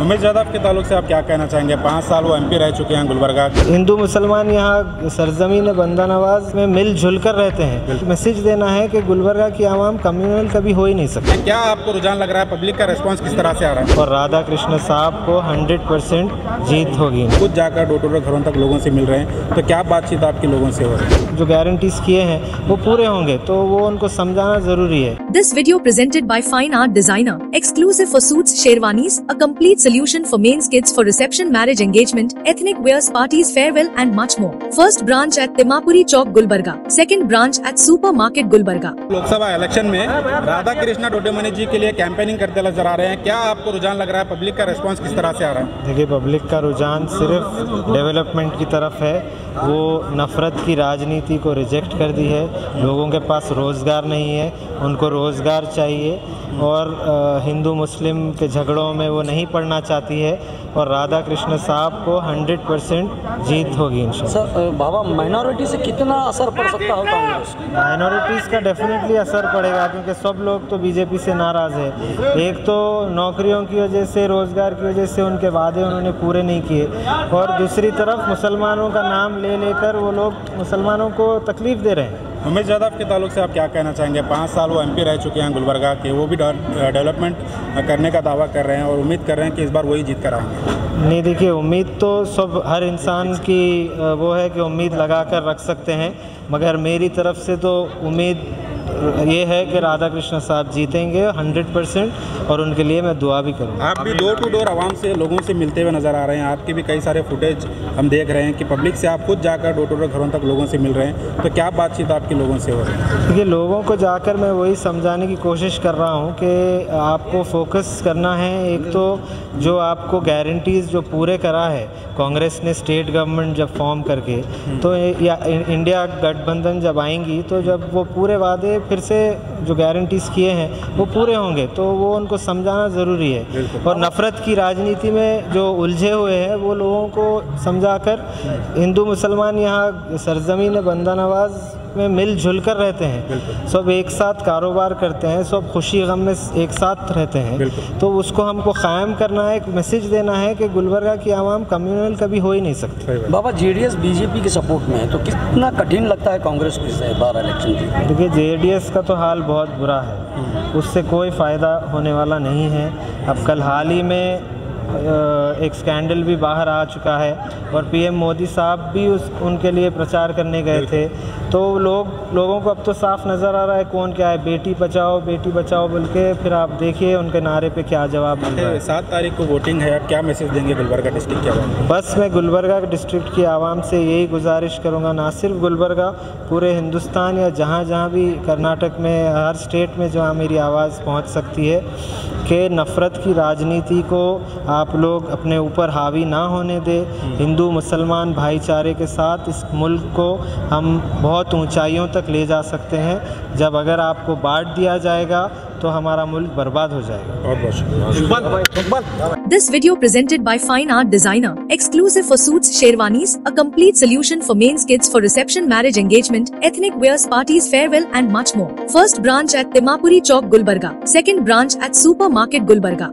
उमेश यादव के ताल्लुक से आप क्या कहना चाहेंगे? पाँच साल वो एमपी रह चुके हैं गुलबर्गा। हिंदू मुसलमान यहाँ सरजमीन बंदा नवाज़ में मिलजुल कर रहते हैं। मैसेज देना है कि गुलबर्गा की आवाम कम्युनल कभी हो ही नहीं सकती। क्या आपको रुझान लग रहा है? पब्लिक का रिस्पांस किस तरह से आ रहा है? और राधा कृष्ण साहब को 100 परसेंट जीत होगी। खुद जाकर डोर टू डोर घरों तक लोगों से मिल रहे हैं। तो क्या बातचीत आपके लोगों से हो रही है? जो गारंटीज किए हैं वो पूरे होंगे। तो वो उनको समझाना ज़रूरी है। This video presented by Fine Art Designer, exclusive for suits, sherwanis, a complete solution for men's kids for reception, marriage, engagement, ethnic wears, parties, farewell, and much more. First branch at Timapuri Chowk, Gulbarga. Second branch at Supermarket, Gulbarga. Lok Sabha election में राधा कृष्णा डोडेमनी जी के लिए campaigning करते नज़र आ रहे हैं क्या आपको रुझान लग रहा है पब्लिक का रिस्पांस किस तरह से आ रहा है देखिए पब्लिक का रुझान सिर्फ़ डेवलपमेंट की तरफ़ है वो नफ़रत की राजनीति को रिजेक्ट कर दी है लोगों के पास रोज़गार नहीं है उनको रोज़गार चाहिए और अ, हिंदू मुस्लिम के झगड़ों में वो नहीं पढ़ना चाहती है और राधा कृष्ण साहब को 100 परसेंट जीत होगी इंशाल्लाह सर बाबा माइनॉरिटी से कितना असर पड़ सकता है कांग्रेस माइनॉरिटीज़ का डेफिनेटली असर पड़ेगा क्योंकि सब लोग तो बीजेपी से नाराज़ है। एक तो नौकरियों की वजह से रोज़गार की वजह से उनके वादे उन्होंने पूरे नहीं किए। और दूसरी तरफ़ मुसलमानों का नाम ले लेकर वो लोग मुसलमानों को तकलीफ़ दे रहे हैं। उमेश यादव के तालुक़ से आप क्या कहना चाहेंगे? पाँच साल वो एमपी रह चुके हैं गुलबर्गा के, वो भी डेवलपमेंट करने का दावा कर रहे हैं और उम्मीद कर रहे हैं कि इस बार वही जीत कर आएँगे। नहीं, देखिए, उम्मीद तो सब, हर इंसान की वो है कि उम्मीद लगा कर रख सकते हैं, मगर मेरी तरफ़ से तो उम्मीद ये है कि राधा कृष्ण साहब जीतेंगे 100 परसेंट और उनके लिए मैं दुआ भी करूँगा। आप भी डोर टू डोर आवाम से लोगों से मिलते हुए नज़र आ रहे हैं। आपके भी कई सारे फुटेज हम देख रहे हैं कि पब्लिक से आप खुद जाकर डोर टू डोर घरों तक लोगों से मिल रहे हैं। तो क्या बातचीत आपके लोगों से हो रही है? देखिए लोगों को जाकर मैं वही समझाने की कोशिश कर रहा हूँ कि आपको फोकस करना है। एक तो जो आपको गारंटीज़ जो पूरे करा है कांग्रेस ने स्टेट गवर्नमेंट जब फॉर्म करके तो या इंडिया गठबंधन जब आएँगी तो जब वो पूरे वादे फिर से जो गारंटीज़ किए हैं वो पूरे होंगे। तो वो उनको समझाना ज़रूरी है। और नफ़रत की राजनीति में जो उलझे हुए हैं वो लोगों को समझाकर हिंदू मुसलमान यहाँ सरजमीन बंदा नवाज़ में मिलजुल कर रहते हैं। सब एक साथ कारोबार करते हैं सब खुशी गम में एक साथ रहते हैं। तो उसको हमको कायम करना है एक मैसेज देना है कि गुलबर्गा की आवाम कम्यूनल कभी हो ही नहीं सकती। बाबा जेडीएस बीजेपी के सपोर्ट में है तो कितना कठिन लगता है कांग्रेस को इस बार इलेक्शन की? देखिए जेडीएस का तो हाल बहुत बुरा है। उससे कोई फ़ायदा होने वाला नहीं है। अब कल हाल ही में एक स्कैंडल भी बाहर आ चुका है और पीएम मोदी साहब भी उस उनके लिए प्रचार करने गए थे। तो लोग लोगों को अब तो साफ़ नज़र आ रहा है कौन क्या है। बेटी बचाओ बेटी बचाओ बोल के फिर आप देखिए उनके नारे पे क्या जवाब मिल रहा है। सात तारीख को वोटिंग है आप क्या मैसेज देंगे गुलबर्गा डिस्ट्रिक्ट के आवाम बस मैं गुलबर्गा डिस्ट्रिक्ट की आवाम से यही गुजारिश करूँगा ना सिर्फ़ गुलबर्गा पूरे हिंदुस्तान या जहाँ जहाँ भी कर्नाटक में हर स्टेट में जहाँ मेरी आवाज़ पहुँच सकती है कि नफ़रत की राजनीति को आप आप लोग अपने ऊपर हावी ना होने दें। हिंदू मुसलमान भाईचारे के साथ इस मुल्क को हम बहुत ऊंचाइयों तक ले जा सकते हैं। जब अगर आपको बांट दिया जाएगा तो हमारा मुल्क बर्बाद हो जाएगा। This video presented by fine art designer exclusive for mens kids for reception marriage engagement ethnic wears party farewell and much more first branch at Timmapuri Chowk Gulbarga second branch at supermarket Gulbarga